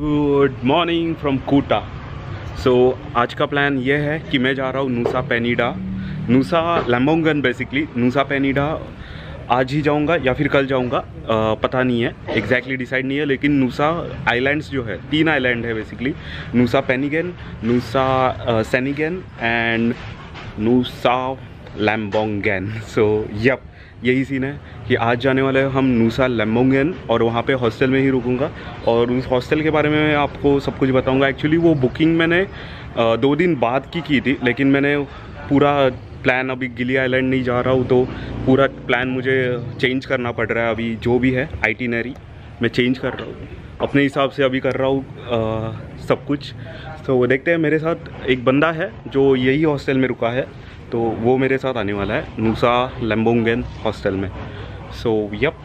Good morning from Kota so आज का plan ये है कि मैं जा रहा हूँ नूसा पेनीडा नूसा लैम्बोंगन बेसिकली नूसा पेनीडा आज ही जाऊँगा या फिर कल जाऊँगा पता नहीं है. एग्जैक्टली exactly डिसाइड नहीं है, लेकिन नूसा आइलैंड्स जो है, तीन आइलैंड है basically Nusa पेनिगन Nusa Ceningan and Nusa Lembongan so yup यही सीन है कि आज जाने वाले हम नूसा लेम्बोंगन और वहाँ पे हॉस्टल में ही रुकूँगा। और उस हॉस्टल के बारे में मैं आपको सब कुछ बताऊँगा। एक्चुअली वो बुकिंग मैंने दो दिन बाद की की थी, लेकिन मैंने पूरा प्लान अभी गिली आइलैंड नहीं जा रहा हूँ तो पूरा प्लान मुझे चेंज करना पड़ रहा है अभी जो भी है आइटिनरी मैं चेंज कर रहा हूँ। अपने हिसाब से अभी कर रहा हूँ सब कुछ। तो वो देखते हैं, मेरे साथ एक बंदा है जो यही हॉस्टल में रुका है। तो वो मेरे साथ आने वाला है नूसा लेम्बोंगन हॉस्टल में। सो यप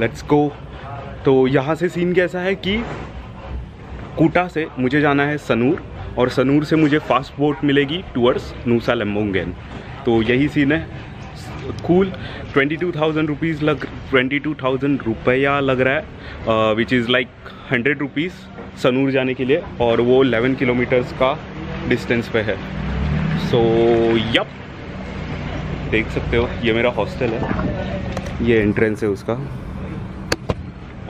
लेट्स गो तो यहाँ से सीन कैसा है कि कोटा से मुझे जाना है सनूर और सनूर से मुझे फास्ट बोट मिलेगी टूवर्ड्स नूसा लेम्बोंगन। तो यही सीन है। Cool twenty two thousand rupees लग ट्वेंटी टू थाउज़ेंड रुपया लग रहा है which is like hundred rupees Sanur जाने के लिए और वो 11 किलोमीटर्स का डिस्टेंस पे है। सो so, यप देख सकते हो, ये मेरा हॉस्टल है। ये एंट्रेंस है उसका।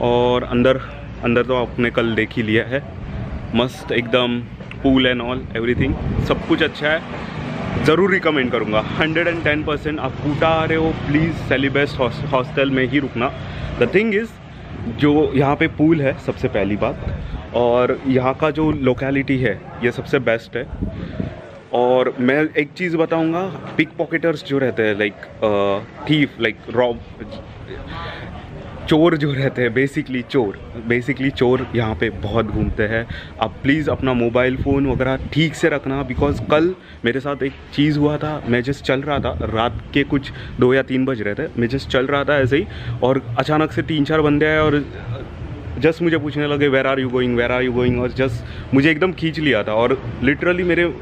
और अंदर अंदर तो आपने कल देख ही लिया है। मस्त एकदम पूल एंड ऑल एवरीथिंग सब कुछ अच्छा है। ज़रूर रिकमेंड करूँगा। हंड्रेड एंड टेन परसेंट आप कूटा आ रहे हो प्लीज़ सेलिबेस्ट हॉस्टल में ही रुकना। द थिंग इज़ जो यहाँ पे पूल है, सबसे पहली बात। और यहाँ का जो लोकेलिटी है, ये सबसे बेस्ट है। और मैं एक चीज़ बताऊँगा पिक पॉकेटर्स जो रहते हैं लाइक थीफ लाइक रॉब चोर जो रहते हैं बेसिकली चोर बेसिकली चोर यहाँ पे बहुत घूमते हैं। आप प्लीज़ अपना मोबाइल फ़ोन वगैरह ठीक से रखना बिकॉज़ कल मेरे साथ एक चीज़ हुआ था, मैं जस्ट चल रहा था, रात के कुछ दो या तीन बज रहे थे, मैं जस्ट चल रहा था ऐसे ही, और अचानक से तीन चार बंदे आए और जस्ट मुझे पूछने लगे where are you going where are you going और जस्ट मुझे एकदम खींच लिया था, और लिटरली मेरे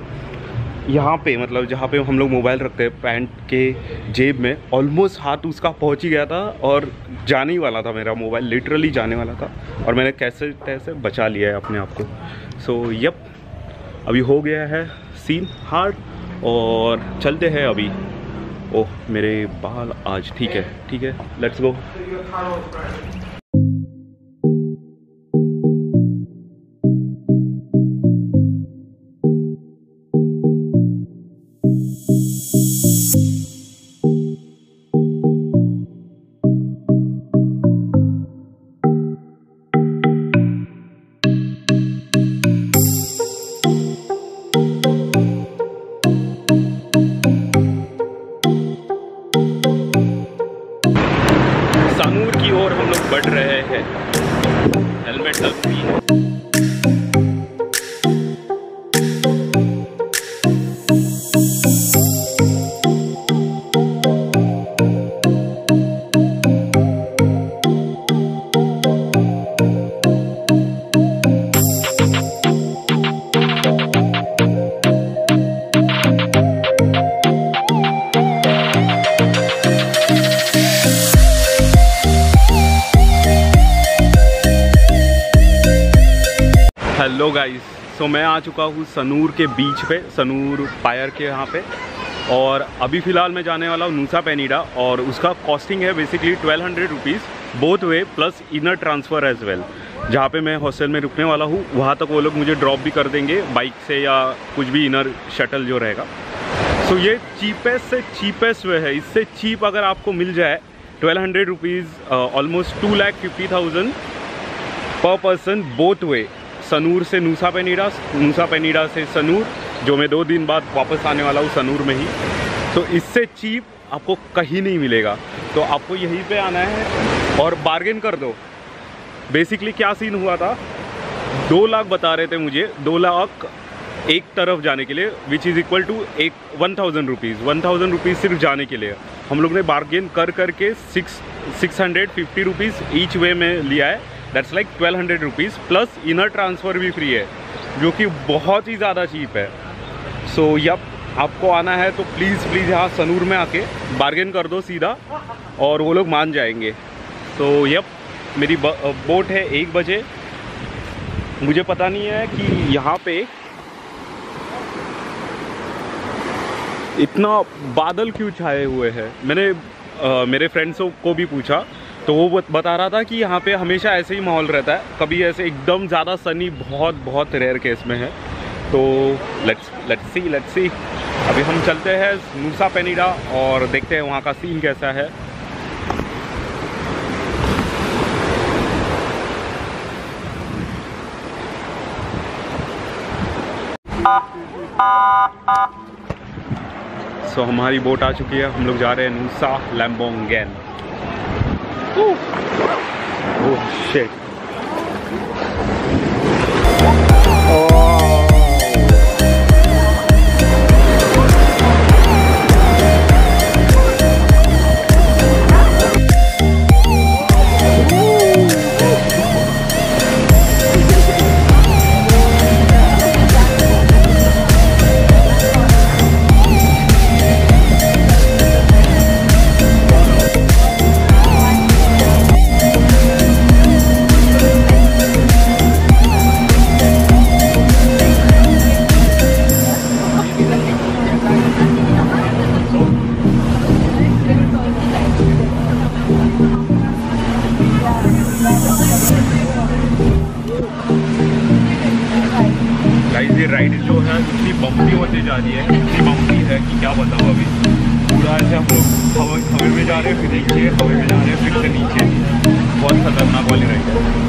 यहाँ पे मतलब जहाँ पे हम लोग मोबाइल रखते हैं पैंट के जेब में ऑलमोस्ट हाथ उसका पहुँच ही गया था और जाने ही वाला था मेरा मोबाइल लिटरली जाने वाला था और मैंने कैसे तैसे बचा लिया है अपने आप को। सो so, यप अभी हो गया है सीन हार्ड और चलते हैं अभी। ओह मेरे बाल आज ठीक है ठीक है let's go Of me. Hello guys so मैं आ चुका हूँ सनूर के बीच पे सनूर पायर के यहाँ पे। और अभी फ़िलहाल मैं जाने वाला हूँ नूसा पेनीडा और उसका कॉस्टिंग है basically twelve hundred rupees both way plus inner transfer as well जहाँ पे मैं हॉस्टल में रुकने वाला हूँ वहाँ तक वो लोग मुझे ड्रॉप भी कर देंगे बाइक से या कुछ भी इनर शटल जो रहेगा। सो so, ये चीपेस्ट से चीपेस्ट वे है। इससे चीप अगर आपको मिल जाए twelve hundred rupees almost two lakh fifty thousand per person both way Sanur से नूसा पेनीडा नूसा पेनीडा से सनूर, जो मैं दो दिन बाद वापस आने वाला हूँ सनूर में ही। तो इससे चीप आपको कहीं नहीं मिलेगा। तो आपको यहीं पे आना है और बार्गेन कर दो। बेसिकली क्या सीन हुआ था? दो लाख बता रहे थे मुझे, दो लाख एक तरफ़ जाने के लिए विच इज़ इक्वल टू एक one thousand rupees one thousand rupees सिर्फ़ जाने के लिए। हम लोग ने बार्गेन कर करके six six hundred fifty rupees each way में लिया है। That's like twelve hundred rupees plus inner transfer भी फ्री है जो कि बहुत ही ज़्यादा चीप है। सो so, यप आपको आना है तो प्लीज़ प्लीज़ यहाँ सनूर में आके बार्गेन कर दो सीधा और वो लोग मान जाएँगे। तो यप मेरी बोट है एक बजे। मुझे पता नहीं है कि यहाँ पे इतना बादल क्यों छाए हुए हैं। मैंने आ, मेरे फ्रेंड्सों को भी पूछा तो वो बता रहा था कि यहाँ पे हमेशा ऐसे ही माहौल रहता है। कभी ऐसे एकदम ज़्यादा सनी बहुत बहुत रेयर केस में है। तो let's let's see let's see अभी हम चलते हैं नूसा पेनिडा और देखते हैं वहाँ का सीन कैसा है। सो so, हमारी बोट आ चुकी है। हम लोग जा रहे हैं नूसा लैम्बोंगेन ओह शिट राइड जो है, इतनी बम्पी होती जा रही है, इतनी बम्पी है कि क्या बताओ अभी। पूरा ऐसे हम लोग हवा में जा रहे हैं, फिर नीचे, हवे में जा रहे हैं, फिर से नीचे। बहुत खतरनाक वाली राइड है।